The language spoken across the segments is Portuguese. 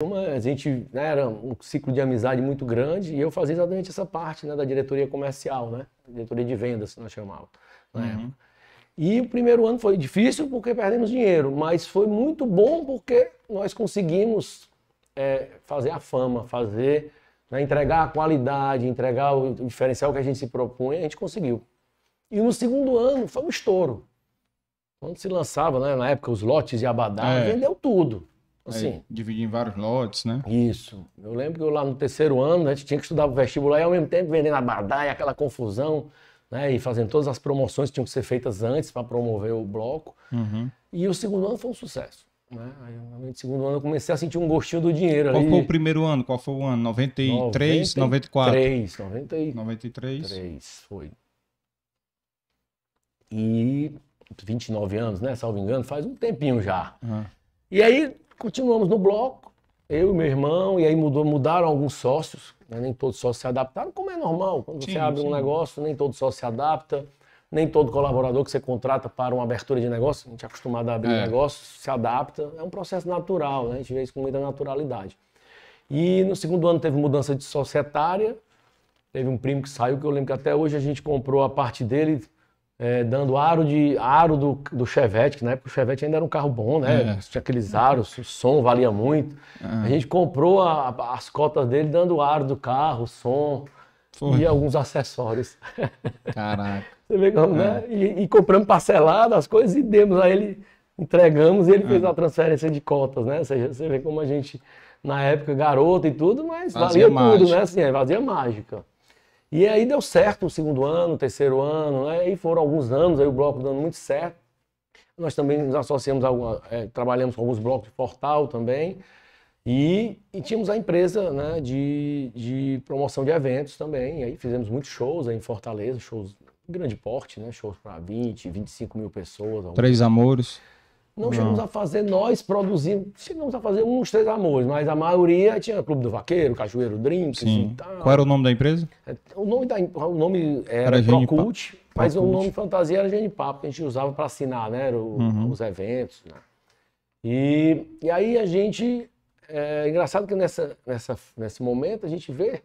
Uma, a gente né, era um ciclo de amizade muito grande e eu fazia exatamente essa parte né, da diretoria comercial, né? Diretoria de vendas, nós chamávamos na Uhum. época. E o primeiro ano foi difícil porque perdemos dinheiro, mas foi muito bom porque nós conseguimos é, fazer a fama, fazer, né, entregar a qualidade, entregar o diferencial que a gente se propunha, a gente conseguiu. E no segundo ano foi um estouro. Quando se lançava, né, na época, os lotes de Abadá, É. vendeu tudo. Aí, Assim, dividir em vários lotes, né? isso. Eu lembro que eu lá no terceiro ano, a gente tinha que estudar o vestibular e ao mesmo tempo vendendo Abadá e aquela confusão, né, e fazendo todas as promoções que tinham que ser feitas antes para promover o bloco. Uhum. E o segundo ano foi um sucesso. Né? Aí, no segundo ano eu comecei a sentir um gostinho do dinheiro Qual ali. foi o primeiro ano? Qual foi o ano? 93, 94? 93, 93. 93. 3, foi. E 29 anos, né? Salvo engano, faz um tempinho já. Ah, E aí continuamos no bloco, eu e meu irmão, e aí mudou, mudaram alguns sócios, né? nem todos os sócios se adaptaram, como é normal. Quando você Sim, abre sim. um negócio, nem todo sócio se adapta, nem todo colaborador que você contrata para uma abertura de negócio, a gente é acostumado a abrir É. negócio, se adapta. É um processo natural, né? a gente vê isso com muita naturalidade. E no segundo ano teve mudança de societária, teve um primo que saiu, que eu lembro que até hoje a gente comprou a parte dele, é, dando aro de aro do, do Chevette, que na época o Chevette ainda era um carro bom, né? É. Tinha aqueles aros, o som valia muito. Ah. A gente comprou a- as cotas dele dando aro do carro, som Foi. e alguns acessórios. Caraca. Você vê como, É. né? E, e compramos parcelado as coisas e demos a ele, entregamos e ele fez É. a transferência de cotas, né? Ou seja, você vê como a gente, na época, garota e tudo, mas Fazia valia tudo, mágica. né? Assim, é, fazia mágica. E aí deu certo o segundo ano, o terceiro ano, né? E foram alguns anos aí o bloco dando muito certo. Nós também nos associamos, a, é, trabalhamos com alguns blocos de portal também. E, e tínhamos a empresa né, de, de promoção de eventos também. E aí fizemos muitos shows aí em Fortaleza, shows de grande porte, né? Shows para 20, 25 mil pessoas. alguns. Três amores. Não chegamos a fazer, nós produzimos, chegamos a fazer uns três amores, mas a maioria tinha Clube do Vaqueiro, Cajueiro Drinks Sim. e tal. Qual era o nome da empresa? O nome, da, o nome era, Era Procult, mas o nome fantasia era Gene Papo, que a gente usava para assinar né, o- Uhum. os eventos. Né? E, e aí a gente. É engraçado que nessa, nessa, nesse momento a gente vê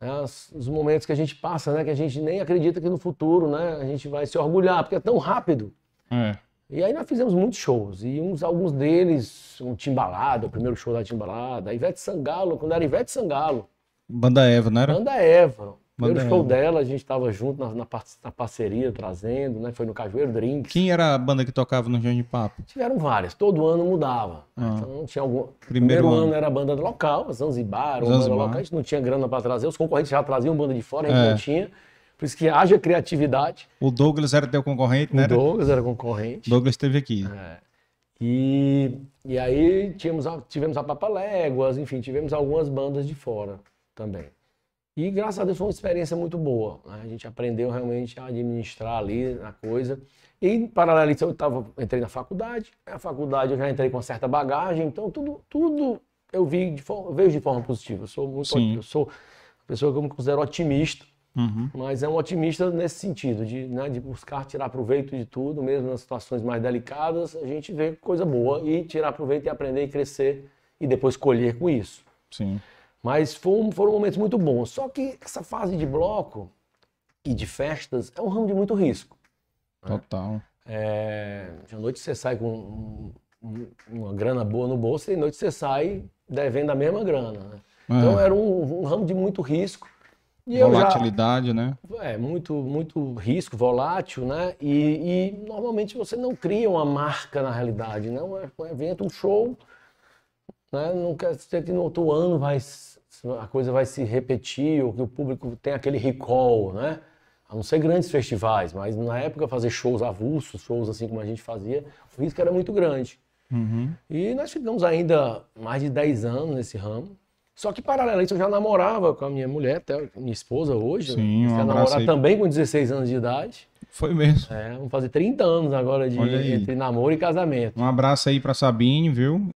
né, os, os momentos que a gente passa, né, que a gente nem acredita que no futuro né, a gente vai se orgulhar, porque é tão rápido. É. E aí nós fizemos muitos shows, e uns, alguns deles, um Timbalada, o primeiro show da Timbalada, a Ivete Sangalo, quando era Ivete Sangalo, Banda Eva, não era? Banda Eva. O Banda primeiro show Eva. dela, a gente estava junto na, na, na parceria, trazendo, né? Foi no Cajueiro Drinks. Quem era a banda que tocava no Johnny Papo? Tiveram várias, todo ano mudava. Ah. Então não tinha algum. Primeiro Primeiro, ano. ano. era a banda local, Zanzibar, uma banda Zanzibar. local, a gente não tinha grana para trazer, os concorrentes já traziam banda de fora, a gente É. não tinha. Por isso que haja criatividade. O Douglas era teu concorrente, O né? era? Douglas era concorrente. Douglas esteve aqui. É. E, e aí tínhamos a- tivemos a Papaléguas, enfim, tivemos algumas bandas de fora também. E graças a Deus foi uma experiência muito boa. né? A gente aprendeu realmente a administrar ali a coisa. E em paralelo a isso, eu tava, entrei na faculdade. Na faculdade eu já entrei com uma certa bagagem, então tudo, tudo eu vi de forma, vejo de forma positiva. Eu sou muito Sim. eu sou uma pessoa que eu me considero otimista. Uhum. Mas é um otimista nesse sentido, de, né, de buscar tirar proveito de tudo, mesmo nas situações mais delicadas, a gente vê coisa boa e tirar proveito e aprender e crescer e depois colher com isso. Sim. Mas foram, foram momentos muito bons. Só que essa fase de bloco e de festas é um ramo de muito risco. Total. É, de noite você sai com um- um- uma grana boa no bolso e de noite você sai devendo a mesma grana. né? Então É. era um, um ramo de muito risco. E eu já, Volatilidade, né? é, muito, muito risco, volátil, né? E, e normalmente você não cria uma marca na realidade, não é um evento, um show, né? Não quer dizer que no outro ano vai, a coisa vai se repetir ou que o público tem aquele recall, né? A não ser grandes festivais, mas na época fazer shows avulsos, shows assim como a gente fazia, o risco era muito grande. Uhum. E nós ficamos ainda mais de 10 anos nesse ramo. Só que, paralelo a isso, eu já namorava com a minha mulher, até minha esposa hoje. Sim, um namorar também com 16 anos de idade. Foi mesmo. É, vamos fazer 30 anos agora de entre namoro e casamento. Um abraço aí pra Sabine, viu?